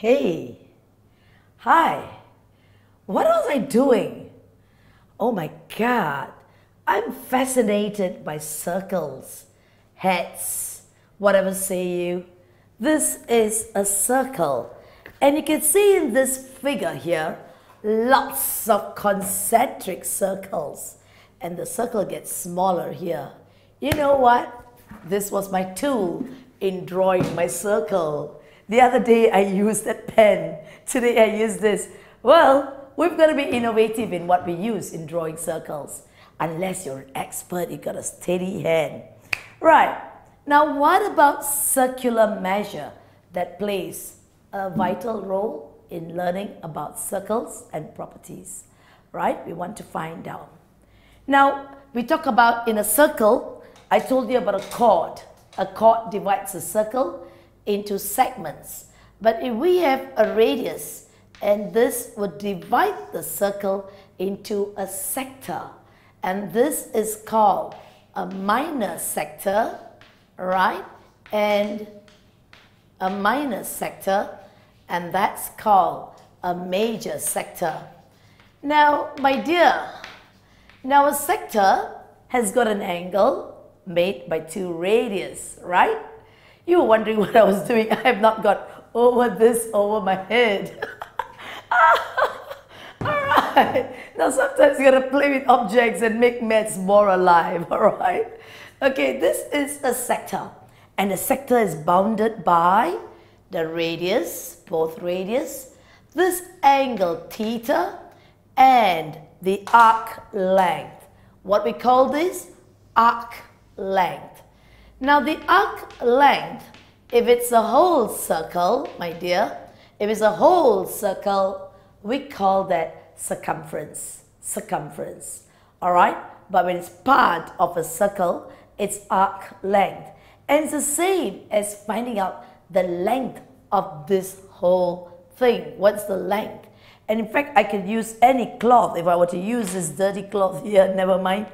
Hey, hi, what was I doing? Oh my God, I'm fascinated by circles, heads, whatever say you. This is a circle, and you can see in this figure here lots of concentric circles, and the circle gets smaller here. You know what? This was my tool in drawing my circle. The other day I used a pen. Today I use this. Well, we've got to be innovative in what we use in drawing circles. Unless you're an expert, you've got a steady hand. Right. Now, what about circular measure that plays a vital role in learning about circles and properties? Right? We want to find out. Now, we talk about in a circle, I told you about a chord a chord divides a circle into segments. But if we have a radius, and this would divide the circle into a sector, and this is called a minor sector, right? And a minor sector, and that's called a major sector. Now, my dear, now a sector has got an angle made by two radius, right? You were wondering what I was doing. I have not got over this over my head. Alright, now sometimes you gotta play with objects and make maths more alive, alright? Okay, this is a sector, and the sector is bounded by the radius, both radius, this angle theta, and the arc length. What we call this? Arc length. Now the arc length, if it's a whole circle, my dear, if it's a whole circle, we call that circumference, circumference, all right? But when it's part of a circle, it's arc length. And it's the same as finding out the length of this whole thing. What's the length? And in fact, I can use any cloth. If I were to use this dirty cloth here, never mind,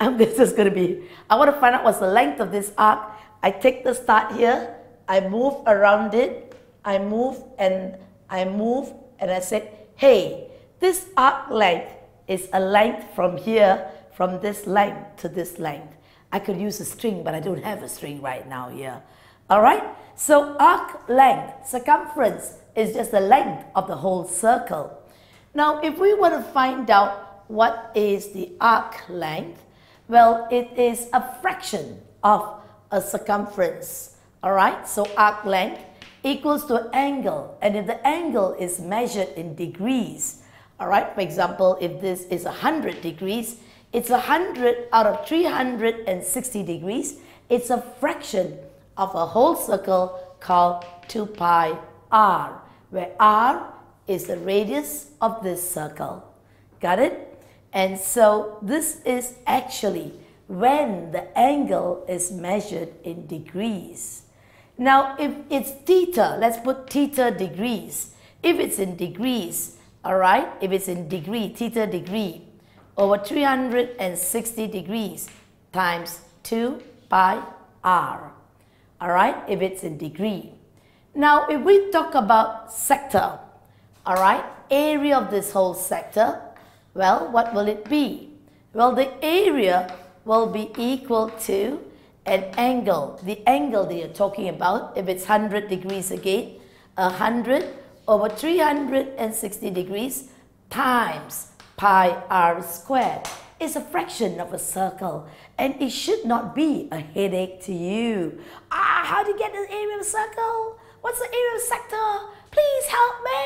I'm just going to be, I want to find out what's the length of this arc. I take the start here, I move around it, I move and I move and I said, hey, this arc length is a length from here, from this length to this length. I could use a string, but I don't have a string right now here. All right? So arc length, circumference, is just the length of the whole circle. Now, if we want to find out what is the arc length, well, it is a fraction of a circumference. All right, so arc length equals to angle. And if the angle is measured in degrees, all right, for example, if this is 100 degrees, it's 100 out of 360 degrees. It's a fraction of a whole circle called 2 pi r, where r is the radius of this circle. Got it? And so this is actually when the angle is measured in degrees. Now, if it's theta, let's put theta degrees. If it's in degrees, all right, if it's in degree, theta degree, over 360 degrees times 2 pi r, all right, if it's in degree. Now, if we talk about sector, all right, area of this whole sector, well, what will it be? Well, the area will be equal to an angle. The angle that you're talking about, if it's 100 degrees again, 100 over 360 degrees times pi r squared is a fraction of a circle and it should not be a headache to you. Ah, how do you get the area of a circle? What's the area of a sector? Please help me.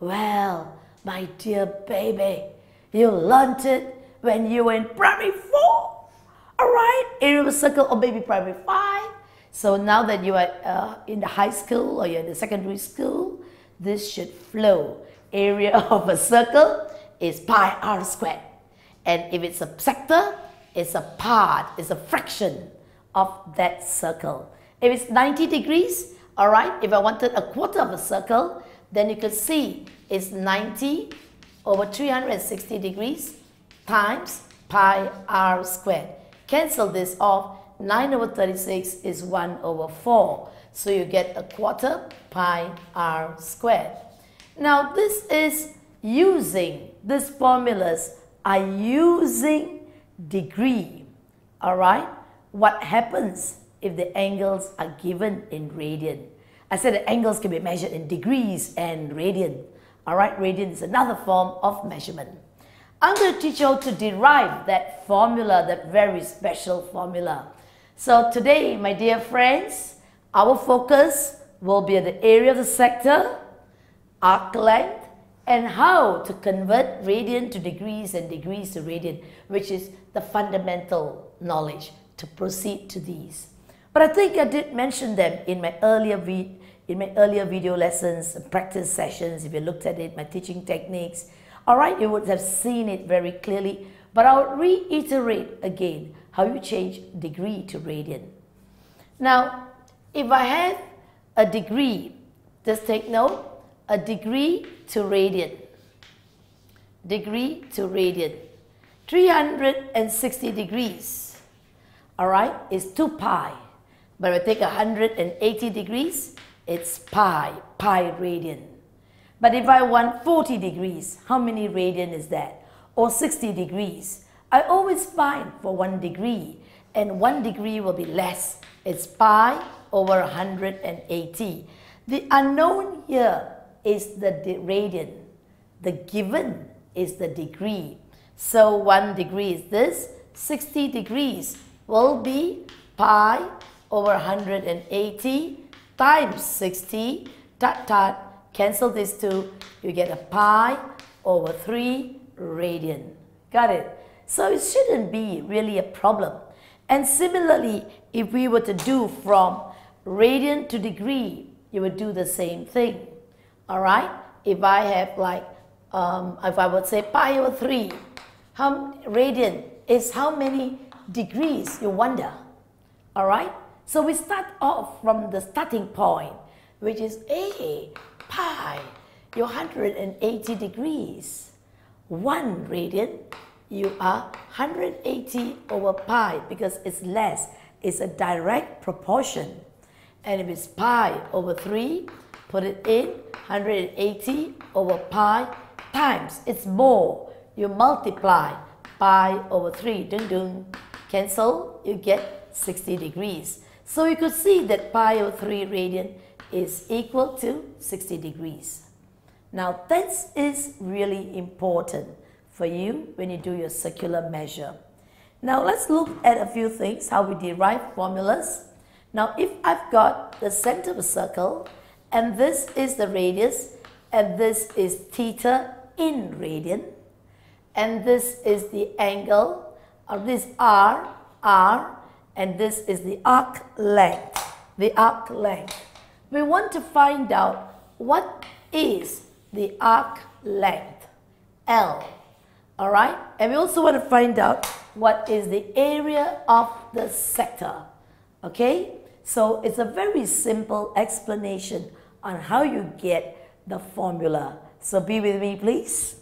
Well, my dear baby, you learned it when you were in primary four. All right, area of a circle or maybe primary five. So now that you are uh, in the high school or you're in the secondary school, this should flow. Area of a circle is pi r squared. And if it's a sector, it's a part, it's a fraction of that circle. If it's 90 degrees, all right, if I wanted a quarter of a circle, then you could see it's 90 over 360 degrees times pi r squared. Cancel this off 9 over 36 is 1 over 4. So you get a quarter pi r squared. Now this is using, these formulas are using degree. Alright? What happens if the angles are given in radian? I said the angles can be measured in degrees and radian. Alright, radian is another form of measurement. I'm going to teach you how to derive that formula, that very special formula. So today, my dear friends, our focus will be the area of the sector, arc length, and how to convert radian to degrees and degrees to radian, which is the fundamental knowledge to proceed to these. But I think I did mention them in my earlier in my earlier video lessons, practice sessions, if you looked at it, my teaching techniques, all right, you would have seen it very clearly, but I'll reiterate again how you change degree to radian. Now, if I have a degree, just take note, a degree to radian, degree to radian, 360 degrees, all right, is 2 pi. But if I take 180 degrees, it's pi, pi radian. But if I want 40 degrees, how many radian is that? Or 60 degrees? I always find for one degree, and one degree will be less. It's pi over 180. The unknown here is the radian. The given is the degree. So one degree is this, 60 degrees will be pi over 180 times 60, dot dot, cancel these two, you get a pi over 3 radian. Got it? So it shouldn't be really a problem. And similarly, if we were to do from radian to degree, you would do the same thing. Alright? If I have like, um, if I would say pi over 3, how radian is how many degrees, you wonder. Alright? So we start off from the starting point, which is A, pi, you're 180 degrees. 1 radian, you are 180 over pi because it's less. It's a direct proportion. And if it's pi over 3, put it in, 180 over pi times. It's more. You multiply pi over 3, dung dung, cancel, you get 60 degrees. So you could see that pi over 3 radian is equal to 60 degrees. Now this is really important for you when you do your circular measure. Now let's look at a few things, how we derive formulas. Now if I've got the center of a circle and this is the radius and this is theta in radian and this is the angle or this r, r and this is the arc length, the arc length. We want to find out what is the arc length, L, all right? And we also want to find out what is the area of the sector, okay? So it's a very simple explanation on how you get the formula. So be with me, please.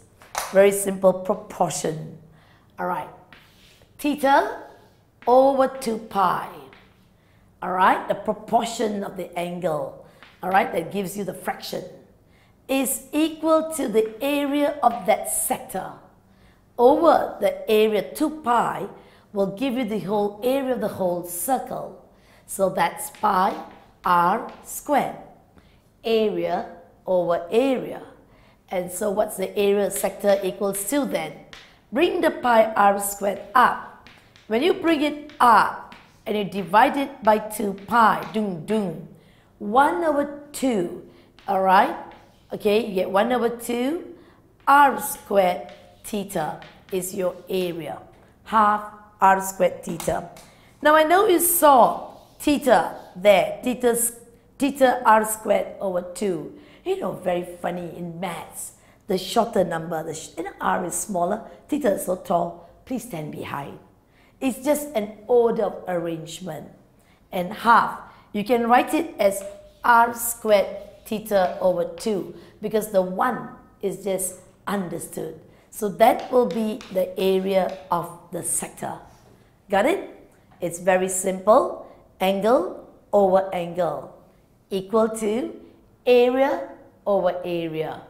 Very simple proportion. All right. Theta over 2 pi. All right, the proportion of the angle, all right, that gives you the fraction, is equal to the area of that sector over the area 2 pi will give you the whole area of the whole circle. So that's pi r squared. Area over area. And so what's the area sector equals to then? Bring the pi r squared up when you bring it up and you divide it by 2 pi, doom, doom, 1 over 2, all right? Okay, you get 1 over 2, r squared theta is your area, half r squared theta. Now I know you saw theta there, theta, theta r squared over 2. You know, very funny in maths. The shorter number, the sh r is smaller, theta is so tall, please stand behind. It's just an order of arrangement. And half, you can write it as r squared theta over 2 because the 1 is just understood. So that will be the area of the sector. Got it? It's very simple. Angle over angle equal to area over area.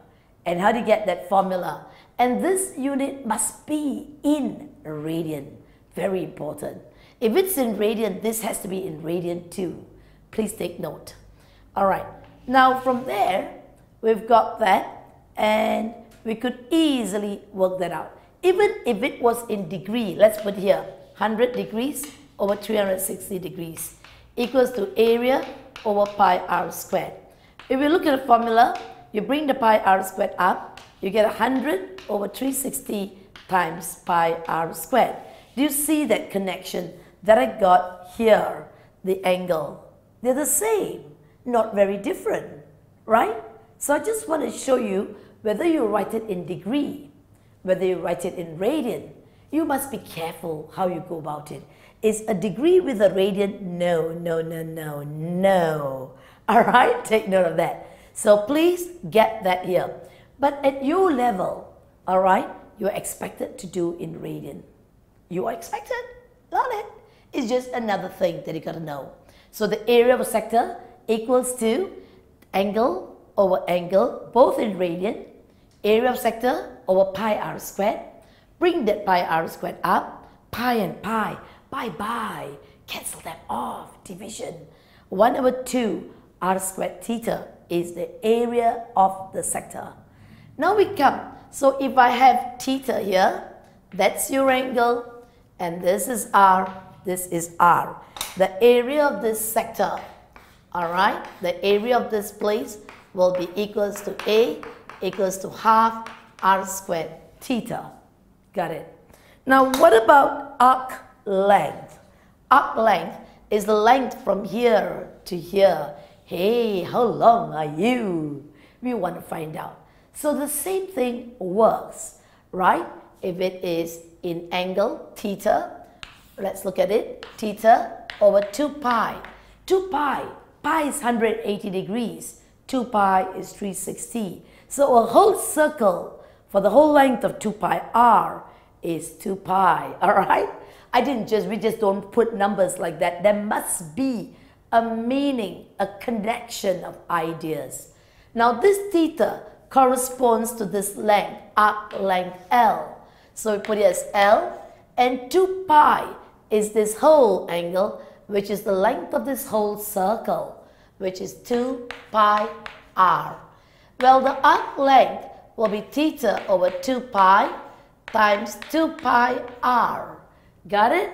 And how do you get that formula? And this unit must be in radian. Very important. If it's in radian, this has to be in radian too. Please take note. All right. Now from there, we've got that and we could easily work that out. Even if it was in degree, let's put here 100 degrees over 360 degrees equals to area over pi r squared. If you look at the formula, you bring the pi r squared up, you get 100 over 360 times pi r squared. Do you see that connection that I got here, the angle? They're the same, not very different, right? So I just want to show you whether you write it in degree, whether you write it in radian, you must be careful how you go about it. Is a degree with a radian? No, no, no, no, no. All right, take note of that. So please get that here. But at your level, all right, you're expected to do in radian. You are expected, not it. It's just another thing that you gotta know. So the area of a sector equals to angle over angle, both in radian, area of sector over pi r squared. Bring that pi r squared up, pi and pi, bye bye, cancel them off, division. 1 over 2 r squared theta is the area of the sector. Now we come, so if I have theta here, that's your angle, and this is r, this is r. The area of this sector, all right, the area of this place will be equals to a equals to half r squared theta. Got it. Now what about arc length? Arc length is the length from here to here. Hey, how long are you? We want to find out. So the same thing works, right? If it is in angle theta, let's look at it. Theta over 2 pi. 2 pi, pi is 180 degrees. 2 pi is 360. So a whole circle for the whole length of 2 pi r is 2 pi, all right? I didn't just, we just don't put numbers like that. There must be a meaning, a connection of ideas. Now this theta corresponds to this length, arc length L. So we put it as L, and 2 pi is this whole angle, which is the length of this whole circle, which is 2 pi r. Well, the arc length will be theta over 2 pi times 2 pi r. Got it?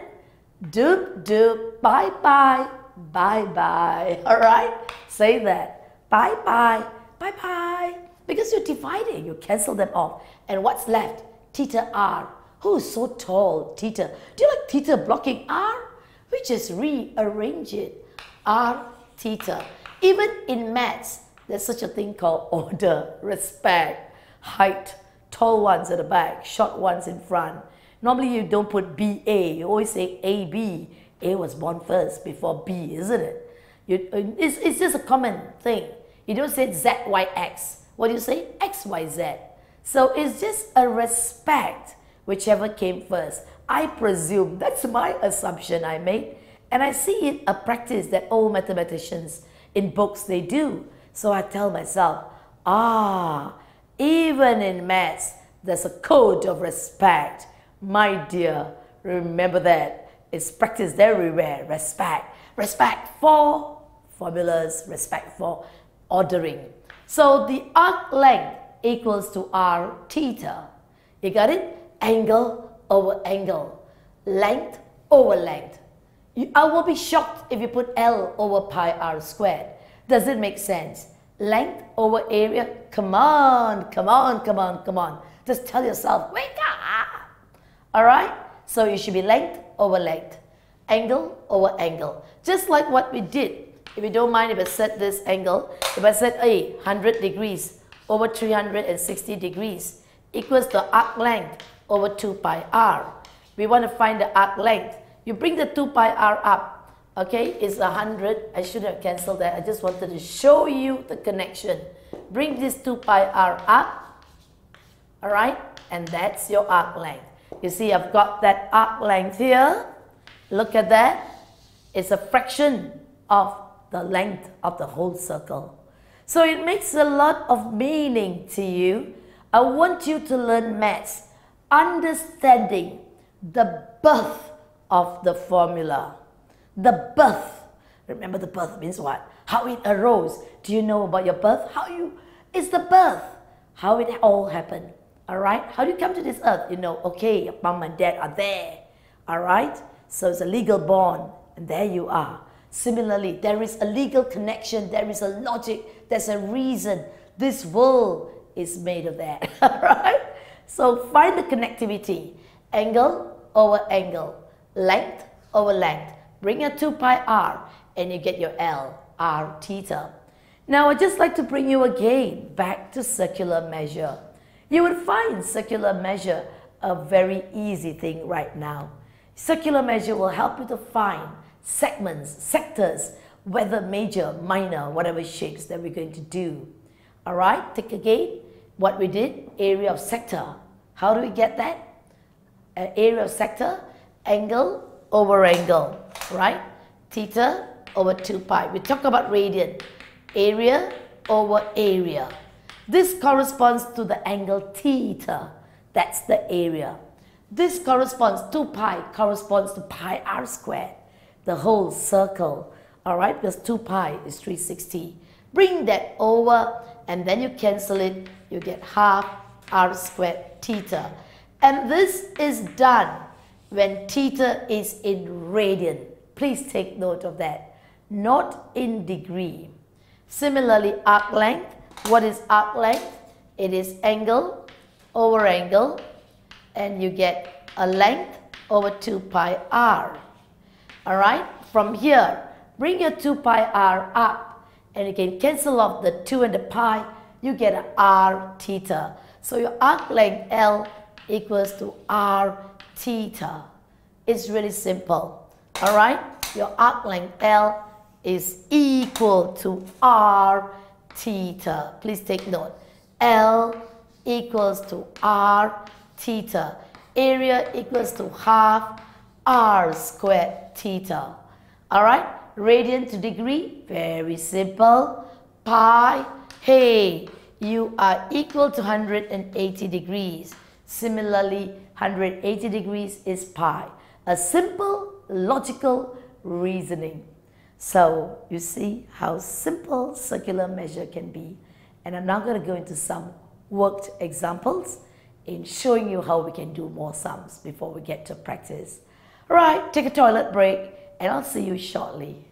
Doop doop, bye bye, bye bye. All right? Say that. Bye bye, bye bye. Because you're dividing, you cancel them off. And what's left? Theta r. Who is so tall? Theta. Do you like theta blocking r? We just rearrange it. r theta. Even in maths, there's such a thing called order, respect, height, tall ones at the back, short ones in front. Normally you don't put BA, you always say AB. A was born first before B, isn't it? You, it's, it's just a common thing. You don't say ZYX. What do you say? XYZ. So it's just a respect, whichever came first. I presume, that's my assumption I made. And I see it a practice that all mathematicians in books they do. So I tell myself, ah, even in maths, there's a code of respect. My dear, remember that. It's practiced everywhere. Respect. Respect for formulas, respect for ordering. So the arc length equals to r theta. You got it? Angle over angle. Length over length. You, I will be shocked if you put L over pi r squared. Does it make sense? Length over area, come on, come on, come on, come on. Just tell yourself, wake up. All right? So you should be length over length, angle over angle. Just like what we did. If you don't mind if I set this angle, if I set a 100 degrees over 360 degrees equals the arc length over 2 pi r. We want to find the arc length. You bring the 2 pi r up okay, It's 100. I should have cancelled that. I just wanted to show you the connection. Bring this 2 pi r up, all right, and that's your arc length. You see, I've got that arc length here. Look at that. It's a fraction of the length of the whole circle. So it makes a lot of meaning to you. I want you to learn maths, understanding the birth of the formula. The birth. Remember the birth means what? How it arose. Do you know about your birth? How you, it's the birth. How it all happened. All right? How do you come to this earth? You know, okay, your mom and dad are there. All right? So it's a legal bond. And there you are. Similarly, there is a legal connection, there is a logic, there's a reason. This world is made of that. right? So find the connectivity. Angle over angle. Length over length. Bring your 2 pi r and you get your L, r theta. Now I'd just like to bring you again back to circular measure. You would find circular measure a very easy thing right now. Circular measure will help you to find segments, sectors, whether major, minor, whatever shapes that we're going to do. All right, take again what we did, area of sector. How do we get that? An area of sector, angle over angle, right? Theta over 2 pi. We talk about radian, area over area. This corresponds to the angle theta. That's the area. This corresponds, 2 pi corresponds to pi r squared, the whole circle. All right, because 2 pi is 360. Bring that over and then you cancel it. You get half r squared theta. And this is done when theta is in radian. Please take note of that. Not in degree. Similarly, arc length. What is arc length? It is angle over angle and you get a length over 2 pi r. Alright, from here, bring your 2 pi r up and you can cancel off the 2 and the pi, you get r theta. So your arc length L equals to r theta. It's really simple. Alright, your arc length L is equal to r theta. Please take note. L equals to r theta. Area equals to half r squared theta. Alright, radian to degree, very simple. Pi, hey, you are equal to 180 degrees. Similarly, 180 degrees is pi. A simple, logical reasoning. So you see how simple circular measure can be. And I'm now going to go into some worked examples in showing you how we can do more sums before we get to practice. All right, take a toilet break and I'll see you shortly.